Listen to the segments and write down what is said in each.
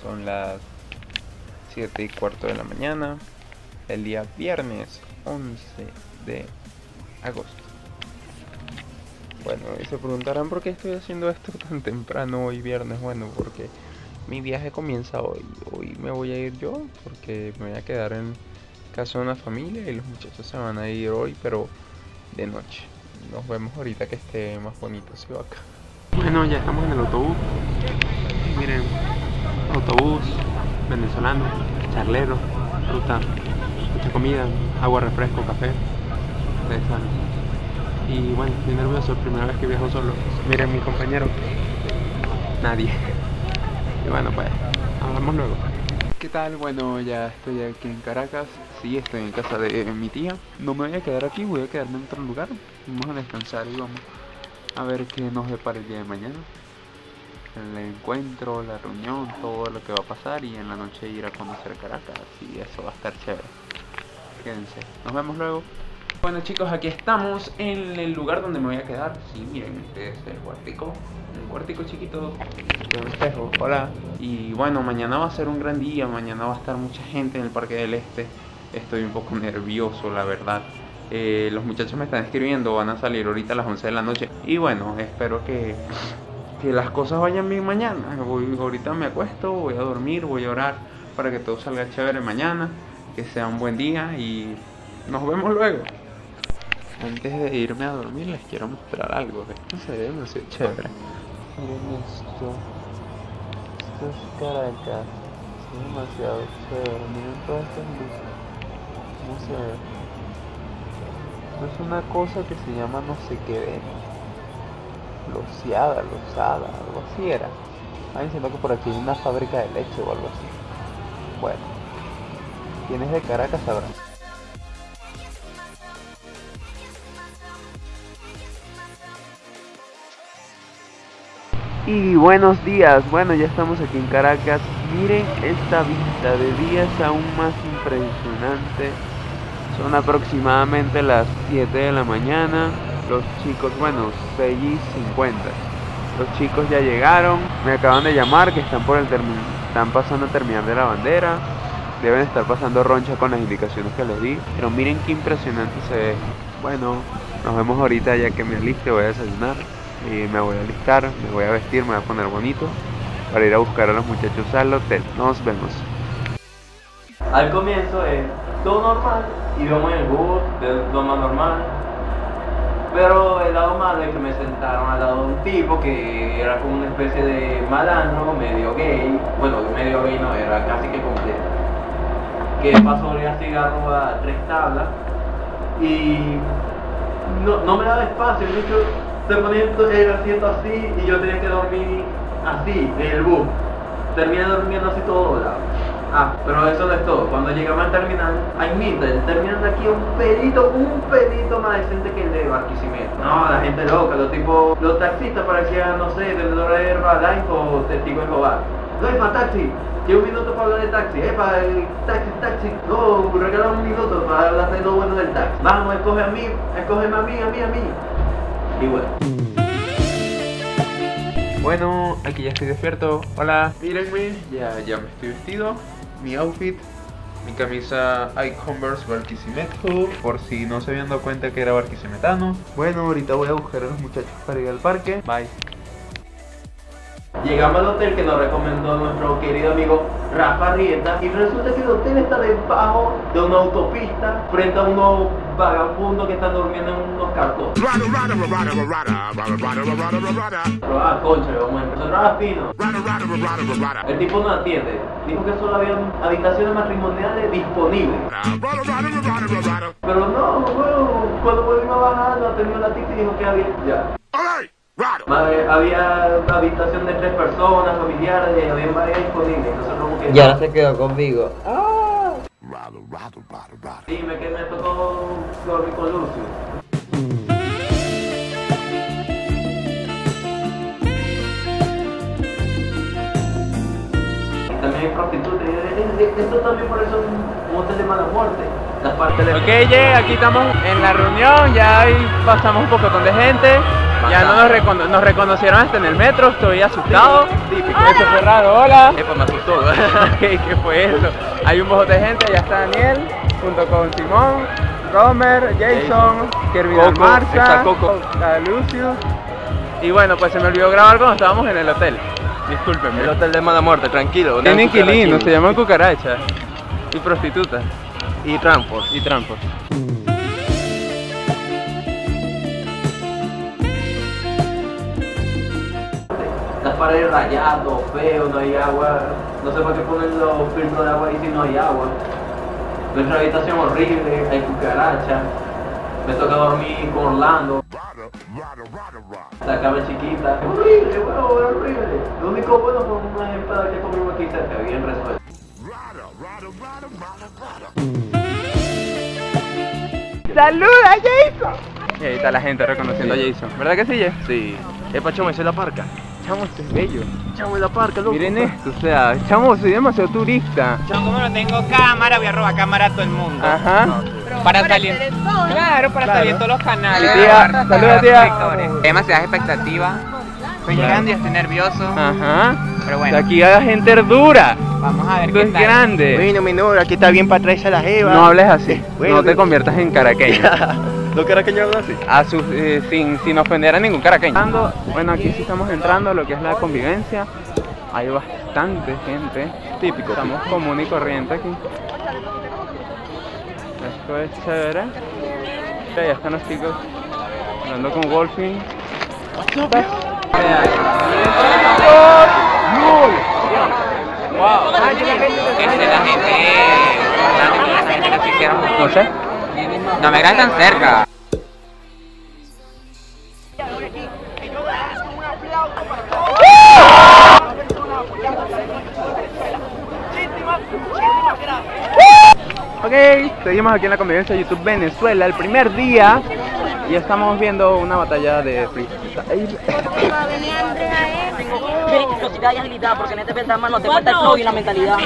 Son las 7 y cuarto de la mañana. El día viernes 11 de agosto. Bueno, y se preguntarán por qué estoy haciendo esto tan temprano hoy viernes. Bueno, porque mi viaje comienza hoy. Hoy me voy a ir yo porque me voy a quedar en casa de una familia y los muchachos se van a ir hoy, pero de noche. Nos vemos ahorita que esté más bonito ese acá. Bueno, ya estamos en el autobús. Miren, autobús venezolano, charlero, ruta, mucha comida, agua, refresco, café. Ustedes saben. Y bueno, estoy nervioso, primera vez que viajo solo. Miren mi compañero. Nadie. Y bueno, pues, hablamos luego. ¿Qué tal? Bueno, ya estoy aquí en Caracas. Sí, estoy en casa de mi tía. No me voy a quedar aquí, voy a quedarme en otro lugar. Vamos a descansar y vamos a ver qué nos depara el día de mañana. El encuentro, la reunión, todo lo que va a pasar y en la noche ir a conocer Caracas y eso va a estar chévere. Quédense. Nos vemos luego. Bueno chicos, aquí estamos en el lugar donde me voy a quedar. Sí, miren, este es el cuartico. Un cuartico chiquito. De un espejo. Hola. Y bueno, mañana va a ser un gran día. Mañana va a estar mucha gente en el Parque del Este. Estoy un poco nervioso, la verdad. Eh, los muchachos me están escribiendo, van a salir ahorita a las 11 de la noche. Y bueno, espero que, que las cosas vayan bien mañana. Voy, ahorita me acuesto, voy a dormir, voy a orar para que todo salga chévere mañana. Que sea un buen día y nos vemos luego. Antes de irme a dormir les quiero mostrar algo. Esto se ve demasiado chévere. Miren esto. Esto es Caracas. Es demasiado chévere. Miren todas estas luces. ¿Cómo se ve? Esto es una cosa que se llama no sé qué. Lociada, losada, algo así era. Están diciendo que por aquí hay una fábrica de leche o algo así. Bueno. Quienes de Caracas sabrán. Y buenos días, bueno ya estamos aquí en Caracas, miren esta vista de día es aún más impresionante, son aproximadamente las 7 de la mañana, los chicos, bueno 6 y 50, los chicos ya llegaron, me acaban de llamar que están por el están pasando a terminar de la bandera, deben estar pasando roncha con las indicaciones que les di, pero miren qué impresionante se ve, bueno nos vemos ahorita ya que me aliste, voy a desayunar y me voy a alistar, me voy a vestir, me voy a poner bonito para ir a buscar a los muchachos al hotel. Nos vemos. Al comienzo es todo normal, íbamos en el bus, de lo más normal. Pero el lado malo es que me sentaron al lado de un tipo que era como una especie de malandro, medio gay. Bueno, medio gay no, era casi que completo. Que pasó a cigarro a tres tablas y no, no me daba espacio. De hecho, se ponía el asiento así y yo tenía que dormir así, en el bus. Terminé durmiendo así todo doblado. Ah, pero eso no es todo. Cuando llegamos al terminal, hay mitad, el terminal de aquí un pelito, un pelito más decente que el de Barquisimeto. No, la gente loca, los tipos, los taxistas parecían, no sé, vendedores de Herbalife o testigos de Jehová. No hay para taxi, Llevo un minuto para hablar de taxi, eh, para el taxi, taxi. No, regalamos un minuto para hablar de lo bueno del taxi. Vamos, escoge a mí, escoge a mí, a mí, a mí. Y bueno. Bueno, aquí ya estoy despierto. Hola, mírenme, ya, ya me estoy vestido. Mi outfit, mi camisa iConverse Barquisimeto, por si no se habían dado cuenta que era barquisimetano. Bueno, ahorita voy a buscar a los muchachos para ir al parque. Bye. Llegamos al hotel que nos recomendó nuestro querido amigo Rafa Rieta y resulta que el hotel está debajo de una autopista frente a unos vagabundos que están durmiendo en unos cartones. Ah, concha, vamos a empezar fino. El tipo no atiende, dijo que solo había habitaciones matrimoniales disponibles. Pero no, bueno, cuando volvimos a bajar nos atendió la tita y dijo que había ya. Madre, había una habitación de tres personas, familiares, y había varias disponibles. Nosotros como que... Y ahora se quedó conmigo. ¡Ah! Dime que me tocó dormir con Lucio. También hay prostitutas. Esto también por eso es un hotel de mala muerte. Las partes de... Ok, yeah, aquí estamos en la reunión, ya ahí pasamos un poco de gente. Ya no nos, recono- nos reconocieron hasta en el metro, estoy asustado. Típico. Eso fue raro, hola. Epa, me asustó. ¿Qué, qué fue eso? Hay un bojote de gente, ya está Daniel, junto con Simón, Romer, Jason, Kervin está Lucius. Y bueno, pues se me olvidó grabar cuando estábamos en el hotel. Discúlpenme. El hotel de mala muerte, tranquilo. Tiene Nancy inquilino, se llaman cucarachas. Y prostitutas. Y Transport. Y trampos. Paredes rayadas, feo, no hay agua. No sé por qué ponen los filtros de agua ahí si no hay agua. Nuestra habitación horrible, hay cucarachas. Me toca dormir con Orlando. La cama es chiquita. Horrible, weón, horrible. Lo único bueno fue una empada que comimos aquí cerca, bien resuelta. ¡Saluda, Jason! Y ahí está la gente reconociendo a Jason. ¿Verdad que sí, Jay? Sí. Epa, chamo, esa es la parca. Chamo, esto es bello. Chamo, la parca, loco. Miren esto, o sea, chamo, soy demasiado turista. Yo como no tengo cámara, voy a robar cámara a todo el mundo. Ajá. Para salir. Claro, para Claro. salir en todos los canales. Tía, Para saluda, tía. demasiadas expectativas. Estoy llegando y estoy nervioso. Ajá. Pero O bueno, sea, aquí hay gente dura. vamos a ver Esto qué es tal. grande. Bueno, menor, aquí está bien para traerse a la jeva. No hables así. Bueno, no te conviertas en caraqueño. ¿Los caraqueños hablan así? A sus- eh, sin, sin ofender a ningún caraqueño. Bueno, aquí sí estamos entrando a lo que es la convivencia. Hay bastante gente. Típico. Estamos común y corriente aquí. Esto es chévere. Ya, ya están los chicos hablando con Wolfing. Este. No sé. No me hagas tan cerca. Ok, seguimos aquí en la convivencia de YouTube Venezuela, el primer día. Y estamos viendo una batalla de freestyle. velocidad y agilidad, porque en este Betama no te falta el flow y la mentalidad.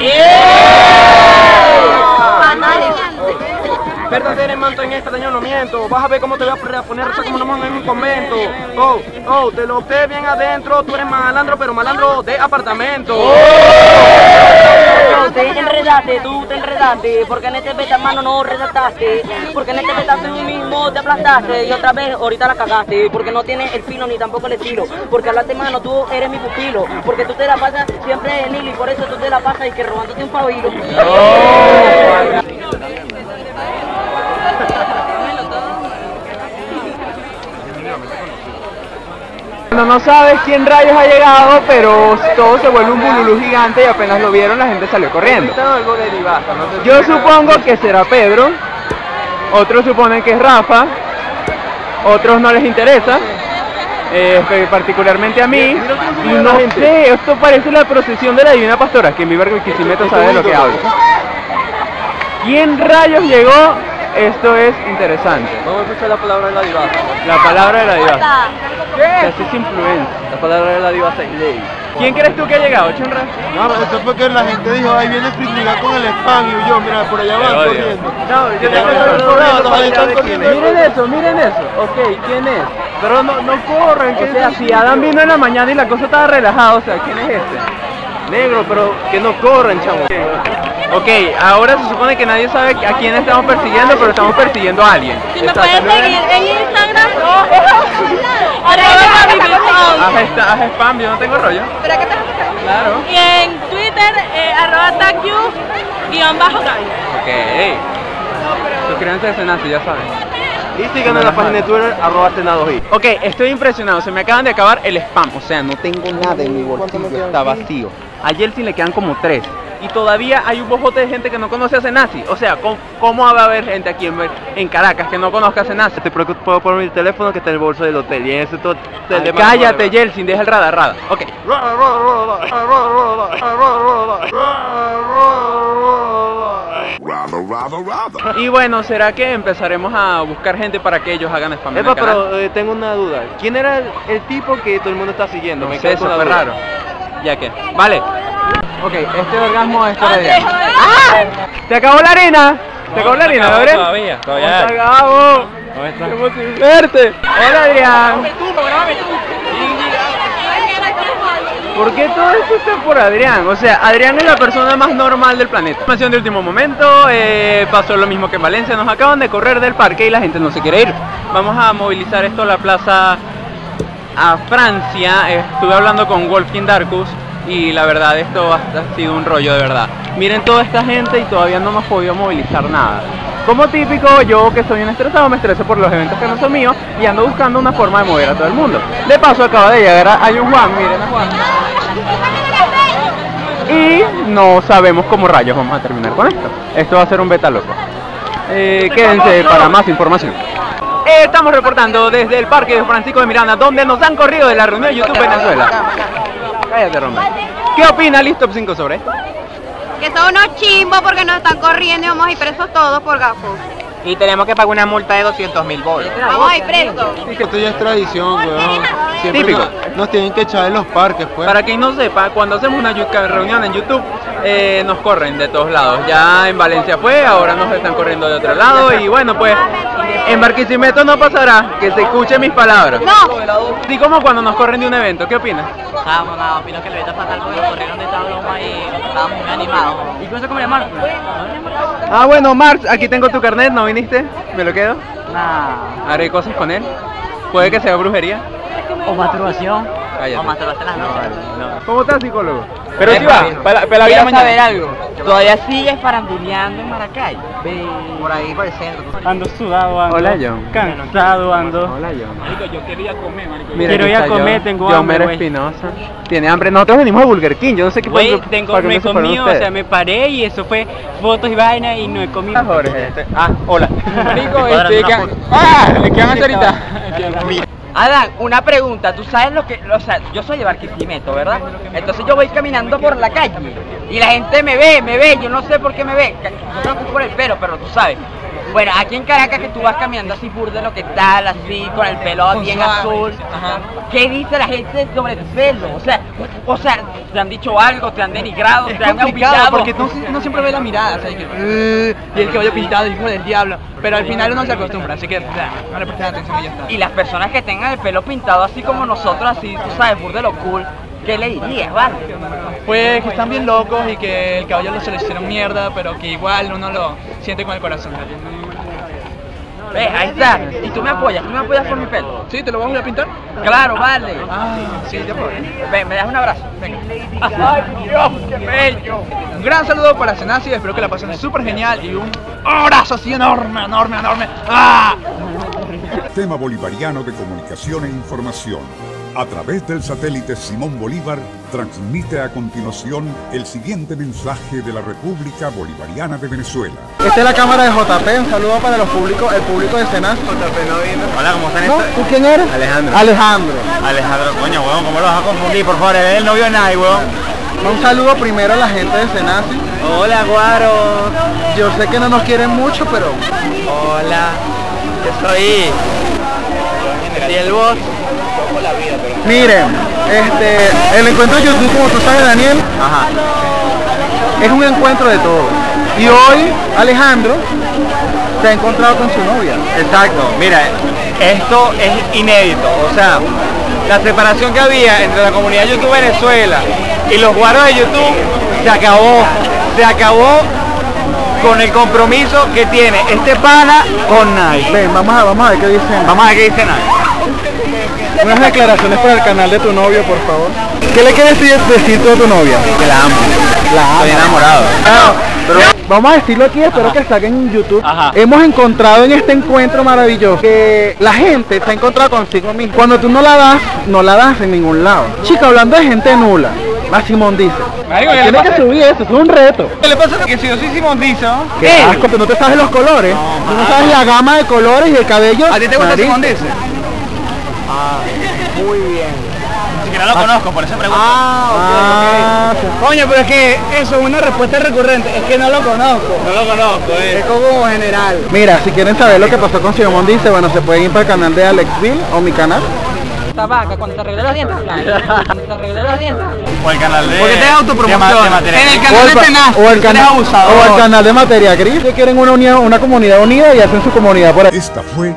Verdadero manto en este daño no miento. Vas a ver cómo te voy a poner eso como no en un convento. Oh, oh, te lo sé bien adentro. Tú eres malandro, pero malandro de apartamento. Tú te enredaste, tú te enredaste, porque en este Betama no redactaste, porque en este Betama tú mismo te aplastaste y otra vez ahorita la cagaste, porque no tienes el fino ni tampoco el estilo, porque hablaste mano, tú eres mi pupilo, porque tú te la pasas siempre en hilo y por eso tú te la pasas y que robándote un pabilo. Cuando no sabes quién rayos ha llegado, pero todo se vuelve un bululú gigante y apenas lo vieron la gente salió corriendo. Yo supongo que será Pedro, otros suponen que es Rafa, otros no les interesa, eh, particularmente a mí, y no sé, esto parece la procesión de la Divina Pastora, que en mi Barquisimeto sabe de lo que hablo. ¿Quién rayos llegó? Esto es interesante. Vamos a escuchar la palabra de la divasa. La palabra de la divasa. Esa es influencia. La palabra de la divasa es ley. ¿Quién crees tú que ha llegado, Chunra? No, pero eso fue que la gente dijo, ahí viene Fritiga con el spam y yo, mira, por allá van corriendo. No, yo tengo corriendo. Miren eso, miren eso. Ok, ¿quién es? Pero no, no corren, O sea, si Adam vino en la mañana y la cosa estaba relajada, o sea, ¿quién es este? Negro, pero que no corran, chamo. Ok, ahora se supone que nadie sabe a quién estamos persiguiendo, pero estamos persiguiendo a alguien. Si me puedes seguir en Instagram, arroba Haz, spam, yo no tengo rollo. ¿Pero qué te Claro. Y en Twitter, eh, arroba tacu, guion bajo guy. Ok. Suscríbanse a Senasi, ya saben. Y sigan en la página de Twitter, arroba senado y. Ok, estoy impresionado. Se me acaban de acabar el spam. O sea, no tengo nada en mi bolsillo. Está vacío. A Yeltsin le quedan como tres. Y todavía hay un bojote de gente que no conoce a Senasi. O sea, ¿cómo, cómo va a haber gente aquí en, en Caracas que no conozca a Senasi? Te preocupo por mi teléfono que está en el bolso del hotel. Y en ese to- Ah, cállate, Yeltsin, deja el radar, radar. Ok. Y bueno, ¿será que empezaremos a buscar gente para que ellos hagan spam en Epa, el canal? pero eh, tengo una duda. ¿Quién era el, el tipo que todo el mundo está siguiendo? No Me sé, quedo eso fue raro. Ya que. Vale. Ok, este orgasmo es para. ¡Ah! ¿Te acabó la arena? ¿Te acabó la arena, Gabriel? Todavía, ¿Cómo se acabó? Estamos sin verte. Hola Adrián. ¿Por qué todo esto está por Adrián? O sea, Adrián es la persona más normal del planeta. Información de último momento, eh, pasó lo mismo que en Valencia, nos acaban de correr del parque y la gente no se quiere ir. Vamos a movilizar esto a la plaza a Francia. Estuve hablando con Wolfgang Darkus y la verdad esto ha, sido un rollo de verdad. Miren toda esta gente y todavía no hemos podido movilizar nada. Como típico, yo que soy un estresado me estreso por los eventos que no son míos y ando buscando una forma de mover a todo el mundo. De paso acaba de llegar a, hay un Juan, miren a Juan. Y no sabemos cómo rayos vamos a terminar con esto. Esto va a ser un beta loco. Eh, quédense para más información. Eh, estamos reportando desde el Parque de Francisco de Miranda, donde nos han corrido de la reunión de YouTube Venezuela. Cállate, Romero. ¿Qué opina List Top 5 sobre esto? Que son unos chimbos porque nos están corriendo y vamos a ir presos todos por gafos. Y tenemos que pagar una multa de 200 mil bolos. Vamos a ir presos. Esto ya es tradición, weón. Siempre Típico. Nos, nos tienen que echar en los parques, pues. Para quien no sepa, cuando hacemos una reunión en YouTube, eh, nos corren de todos lados. Ya en Valencia fue, ahora nos están corriendo de otro lado. Y bueno, pues en Barquisimeto no pasará, que se escuchen mis palabras. No. Así como cuando nos corren de un evento, ¿qué opinas? Vamos, no, opino que le vete fatal porque nos corrieron de esta broma y estábamos muy animados. ¿Y con eso cómo llamar? Ah, bueno, Marx, aquí tengo tu carnet, ¿no viniste? ¿Me lo quedo? Nah. Haré cosas con él. Puede que sea brujería. O masturbación. Cállate. O masturbación las noches. ¿Cómo estás, psicólogo? Pero sí va, para, para la vida Quiero saber algo. ¿Todavía sigues faranduleando en Maracay? Por ahí, por el centro. Ando sudado, ando Hola, John. cansado, ando. Hola, John. Marico, yo quería comer, marico. Mira, Quiero ir a comer, John- tengo John hambre, Mero güey. Espinosa. Tiene hambre. Nosotros venimos a Burger King. Yo no sé qué Güey, tengo, para me no comí, o sea, me paré y eso fue fotos y vaina y no he comido. Ah, Jorge. este- Ah, hola. Marico, este, ¿qué ah, ¿qué van a hacer ahorita? Adán, una pregunta, tú sabes lo que, o sea, yo soy de Barquisimeto, ¿verdad? Entonces yo voy caminando por la calle y la gente me ve, me ve, yo no sé por qué me ve, yo es por el pelo, pero tú sabes. Bueno, aquí en Caracas que tú vas caminando así burde lo que tal, así, con el pelo bien azul. ¿Qué dice la gente sobre tu pelo? O sea, o sea, te han dicho algo, te han denigrado, te han humillado. porque no, no siempre ve la mirada, o sea, que, "Uh", y el cabello pintado, hijo del diablo. Pero al final uno se acostumbra, así que o sea, no le prestes atención y ya está. Y las personas que tengan el pelo pintado así como nosotros, así, tú sabes, burde lo cool, ¿qué le dirías, vale? Pues que están bien locos y que el cabello lo se le hicieron mierda, pero que igual uno lo siente con el corazón. Ve, ahí está. Y tú me apoyas, tú me apoyas por mi pelo. ¿Sí? ¿Te lo vamos a pintar? Claro, vale. Ah, sí, ya puedo. Ven, me das un abrazo. Venga. ¡Ay, Dios, qué bello! Un gran saludo para Senasi, espero que la pasen súper genial y un abrazo así enorme, enorme, enorme. ¡Ah! Sistema Bolivariano de Comunicación e Información. A través del satélite Simón Bolívar, transmite a continuación el siguiente mensaje de la República Bolivariana de Venezuela. Esta es la cámara de JP, un saludo para los públicos, el público de Senas. Hola, ¿cómo están ¿No? ¿Tú quién eres? Alejandro. Alejandro. Alejandro, coño, weón, ¿cómo lo vas a confundir? Por favor, él no vio nada, weón. Un saludo primero a la gente de Senasi. Hola, Guaro. Yo sé que no nos quieren mucho, pero Hola. Yo soy. ¿Y el boss? Miren, este, el encuentro de YouTube, como tú sabes, Daniel, Ajá. es un encuentro de todo. Y hoy Alejandro se ha encontrado con su novia. Exacto, mira, esto es inédito, o sea, la separación que había entre la comunidad YouTube Venezuela y los guaros de YouTube se acabó, se acabó con el compromiso que tiene este pana con Nike. Ven, vamos a, vamos a ver qué dicen. Vamos a ver qué dice Nike. Unas declaraciones para el canal de tu novio, por favor. ¿Qué le quieres decir, tú a tu novia? Que la amo, La amo. estoy enamorado. Pero vamos a decirlo aquí, espero que saquen en YouTube. Ajá. Hemos encontrado en este encuentro maravilloso que la gente se ha encontrado consigo misma. Cuando tú no la das, no la das en ningún lado. Chica, hablando de gente nula, la Simón dice. Marico, ¿qué le Tienes que subir eso, es un reto. ¿Qué le pasa? Que si yo soy Simón Dizo, Qué asco, tú no te sabes los colores. tú no sabes la gama de colores y el cabello. ¿a ti te gusta. Simón Dice? Muy bien. Ni siquiera lo conozco, por eso pregunto. Ah, Coño, pero es que eso es una respuesta recurrente, es que no lo conozco. No lo conozco, eh. Es como general. Mira, si quieren saber lo que pasó con Simón dice, bueno, se pueden ir para el canal de Alexville o mi canal. Esta vaca cuando te arreglé los dientes. Cuando te arreglé los dientes. O el canal de... Porque te das autopromoción. En el O canal el, de Tenaz, o el eres canal, abusador. o el canal de Materia Gris, que quieren una, unión, una comunidad unida y hacen su comunidad por ahí. Esta fue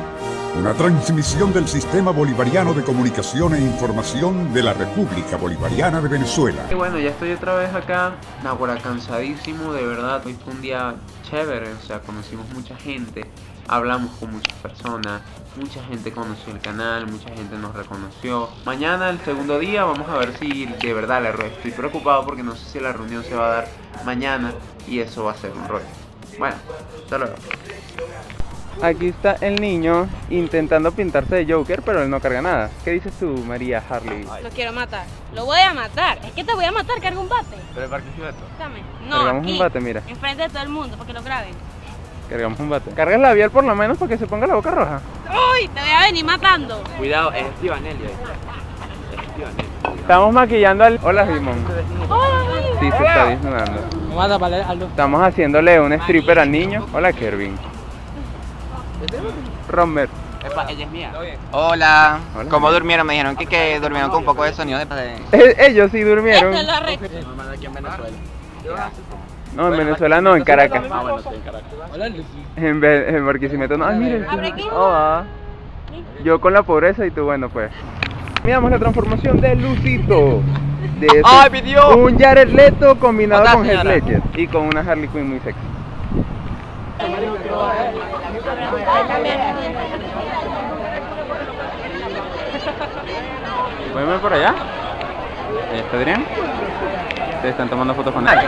Una transmisión del Sistema Bolivariano de Comunicación e Información de la República Bolivariana de Venezuela. Y bueno, ya estoy otra vez acá, Nahuara cansadísimo, de verdad. Hoy fue un día chévere, o sea, conocimos mucha gente, hablamos con muchas personas, mucha gente conoció el canal, mucha gente nos reconoció. Mañana, el segundo día, vamos a ver si de verdad le rollo. Estoy preocupado porque no sé si la reunión se va a dar mañana y eso va a ser un rollo. Bueno, hasta luego. Aquí está el niño intentando pintarse de Joker, pero él no carga nada. ¿Qué dices tú, María Harley? Lo quiero matar. Lo voy a matar. Es que te voy a matar, carga un bate. ¿Pero el Barquisimeto? Dame. No, Cargamos aquí, un bate, mira. Enfrente de todo el mundo, para que lo graben. Cargamos un bate. Carga el labial por lo menos para que se ponga la boca roja. ¡Uy! Te voy a venir matando. Cuidado, es Estivanelli. Estamos maquillando al... Hola, Simón. Sí, se está Aldo. Estamos haciéndole un stripper al niño. Hola, Kervin. Romer. ella es mía. Hola. Hola. ¿Cómo durmieron? Me dijeron que, que durmieron con un poco de sonido de... Eh, Ellos sí durmieron. Esto es lo arreglo. aquí en Venezuela. No, en Venezuela no, en Caracas. Ah, bueno, sí, en Caracas. Hola, Lucy. En, Be- en Barquisimeto no. Ay, miren. Oh, ah. Yo con la pobreza y tú, bueno, pues. Miramos la transformación de Lucito. De ese- ¡Ay, mi Dios! Un Jared Leto combinado con Heath. Ledger y con una Harley Quinn muy sexy. ¿Pueden ver por allá? Ahí está Adrián. Se están tomando fotos con él.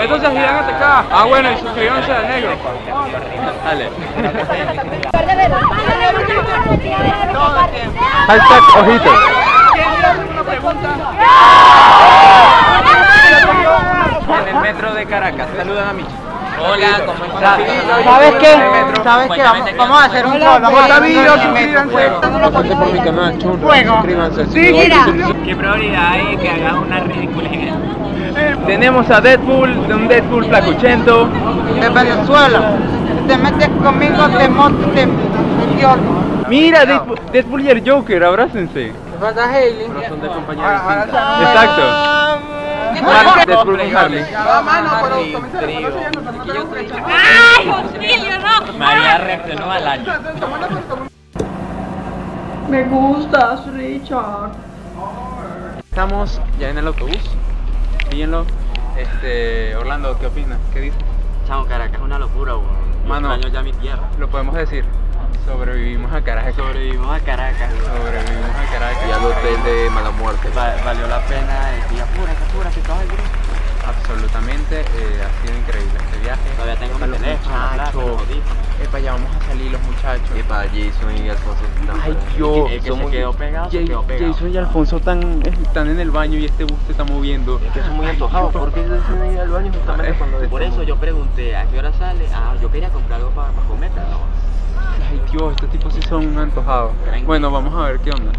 Entonces giran hasta acá. Ah, bueno, y suscríbanse al negro. Dale. Hashtag ojito. En el metro de Caracas. Saludan a Michi. Hola, ¿cómo estás? ¿Sabes qué? ¿Sabes qué? Vamos, vamos a hacer un juego. Vamos a hacer un juego. Suscríbanse por mi canal, chun. Suscríbanse. ¿Qué probabilidad hay que hagas una ridícula Tenemos a Deadpool, de un Deadpool flacuchento. De Venezuela. Si te metes conmigo, te monto, te... Mira, Deadpool, Deadpool y el Joker, abrácense. Falta Hailey. Son de compañía distinta. Exacto. María reaccionó al año. Me gustas, Richard. Estamos ya en el autobús. Píllenlo. Este, Orlando, ¿qué opinas? ¿Qué dices? Chao, Caracas es una locura, weón. Mano. ya mi tierra. Lo podemos decir. Sobrevivimos a Caracas. Sobrevivimos a Caracas. Sobrevivimos a Caracas. Y al hotel de mala muerte. valió la pena decir, apúrate, apúrate, todo el grupo. Absolutamente, eh, ha sido increíble este viaje. Todavía tengo mi teléfono, muchachos. Epa, ya vamos a salir los muchachos. Y para Jason y Alfonso. Ay, Dios. El que se quedó pegado, se quedó pegado. Jason y Alfonso están, están en el baño y este bus se está moviendo. Es que son muy antojados. ¿Por qué deciden ir al baño justamente cuando Por eso yo pregunté, ¿a qué hora sale? Ah, yo quería comprar algo para, para comer, pero no. Ay, Dios, estos tipos sí son antojados. Bueno, vamos a ver qué onda.